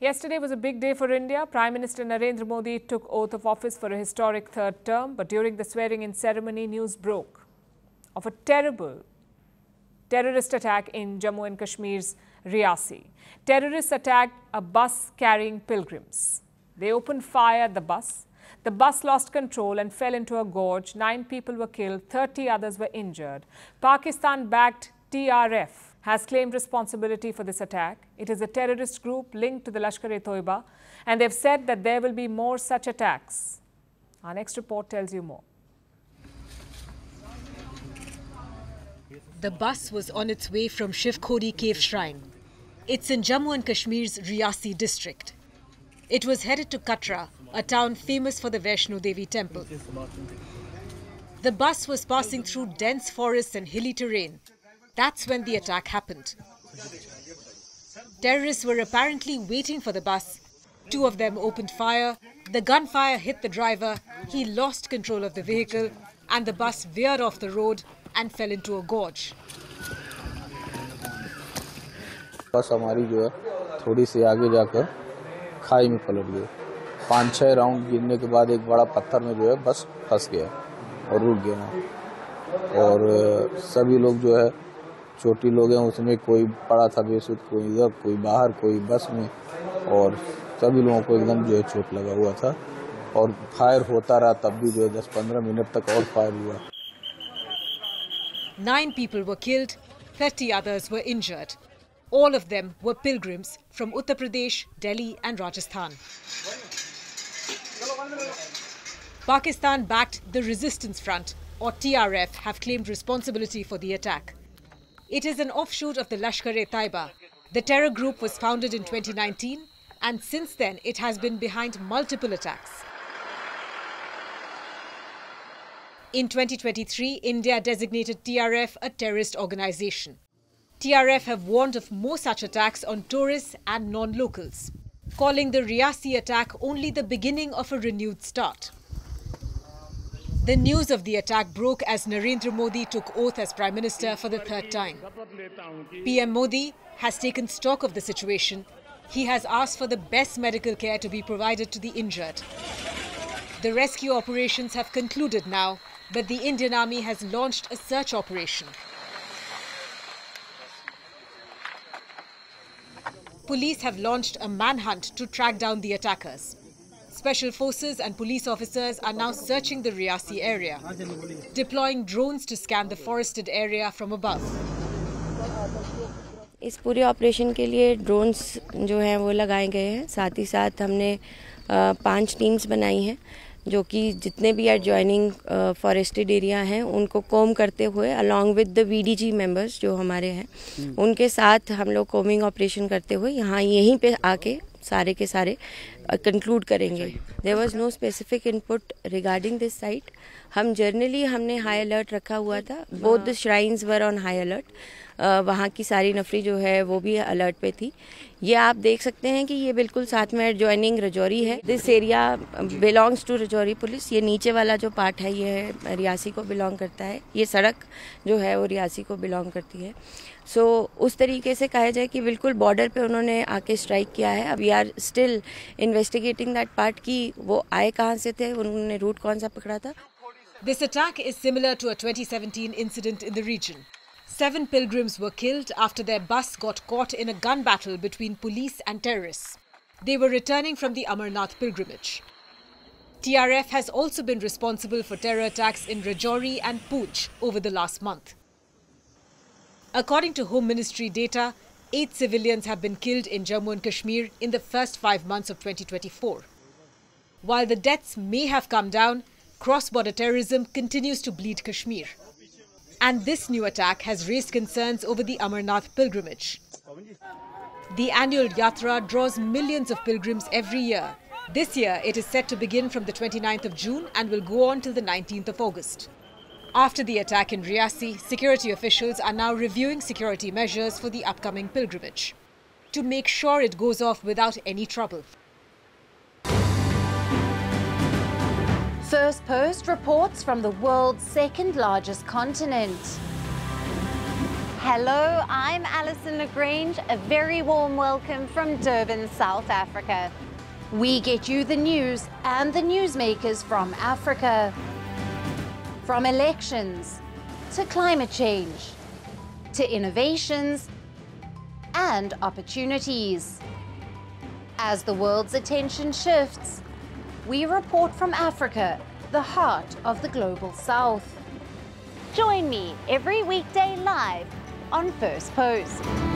Yesterday was a big day for India. Prime Minister Narendra Modi took oath of office for a historic third term, but during the swearing-in ceremony, news broke of a terrible terrorist attack in Jammu and Kashmir's Reasi. Terrorists attacked a bus carrying pilgrims. They opened fire at the bus. The bus lost control and fell into a gorge. Nine people were killed, 30 others were injured. Pakistan-backed TRF has claimed responsibility for this attack. It is a terrorist group linked to the Lashkar-e-Taiba and they've said that there will be more such attacks. Our next report tells you more. The bus was on its way from Shiv Khori Cave Shrine. It's in Jammu and Kashmir's Reasi district. It was headed to Katra, a town famous for the Vaishno Devi temple. The bus was passing through dense forests and hilly terrain. That's when the attack happened. Terrorists were apparently waiting for the bus. Two of them opened fire. The gunfire hit the driver. He lost control of the vehicle and the bus veered off the road and fell into a gorge. बस हमारी जो है थोड़ी सी आगे जाकर खाई में पलट गई पाँच छः राउंड गिरने के बाद एक बड़ा पत्थर में जो है बस फंस गया और रुक गया वहाँ और सभी लोग जो है छोटी लोग हैं उसमें कोई पड़ा था बेसुध कोई इधर कोई बाहर कोई बस में और सभी लोगों को एकदम जो है चोट लगा हुआ था और फायर होता रहा तब भी जो है दस पंद्रह मिनट तक और फायर हुआ Nine people were killed, 30 others were injured. All of them were pilgrims from Uttar Pradesh, Delhi and Rajasthan. Pakistan-backed the Resistance Front, or TRF, have claimed responsibility for the attack. It is an offshoot of the Lashkar-e-Taiba. The terror group was founded in 2019 and since then it has been behind multiple attacks. In 2023, India designated TRF a terrorist organization. TRF have warned of more such attacks on tourists and non-locals, calling the Reasi attack only the beginning of a renewed start. The news of the attack broke as Narendra Modi took oath as Prime Minister for the third time. PM Modi has taken stock of the situation. He has asked for the best medical care to be provided to the injured. The rescue operations have concluded now, but the Indian Army has launched a search operation. Police have launched a manhunt to track down the attackers. Special forces and police officers are now searching the Riyasi area, deploying drones to scan the forested area from above. इस पूरे operation के लिए drones जो हैं वो लगाए गए हैं साथ ही साथ हमने पाँच टीम्स बनाई हैं जो कि जितने भी एडजॉइनिंग फॉरेस्टेड एरिया हैं उनको कोम करते हुए along with the VDG members जो हमारे हैं उनके साथ हम लोग कोमिंग ऑपरेशन करते हुए यहाँ यहीं पे आके सारे के सारे कंक्लूड करेंगे. There was no specific input regarding this site हम जर्नली हमने हाई अलर्ट रखा हुआ था. Both the shrines were on high alert वहाँ की सारी नफरी जो है वो भी अलर्ट पे थी. ये आप देख सकते हैं कि ये बिल्कुल साथ में ज्वाइनिंग रजौरी है. This area belongs to Rajouri police. ये नीचे वाला जो पार्ट है ये रियासी को बिलोंग करता है. ये सड़क जो है वो रियासी को बिलोंग करती है. सो so, उस तरीके से कहा जाए कि बिल्कुल बॉर्डर पे उन्होंने आके स्ट्राइक किया है. अब we are still This attack is similar to a 2017 incident in the region. Seven pilgrims were killed after their bus got caught in a gun battle between police and terrorists. They were returning from the Amarnath pilgrimage. TRF has also been responsible for terror attacks in Rajouri and Poonch over the last month. According to Home Ministry data, eight civilians have been killed in Jammu and Kashmir in the first five months of 2024. While the deaths may have come down, cross-border terrorism continues to bleed Kashmir. And this new attack has raised concerns over the Amarnath pilgrimage. The annual Yatra draws millions of pilgrims every year. This year, it is set to begin from the 29th of June and will go on till the 19th of August. After the attack in Reasi, security officials are now reviewing security measures for the upcoming pilgrimage to make sure it goes off without any trouble. Firstpost reports from the world's second largest continent. Hello, I'm Alison Lagrange. A very warm welcome from Durban, South Africa. We get you the news and the newsmakers from Africa. From elections to climate change to innovations and opportunities. As the world's attention shifts, we report from Africa, the heart of the global south. Join me every weekday live on Firstpost.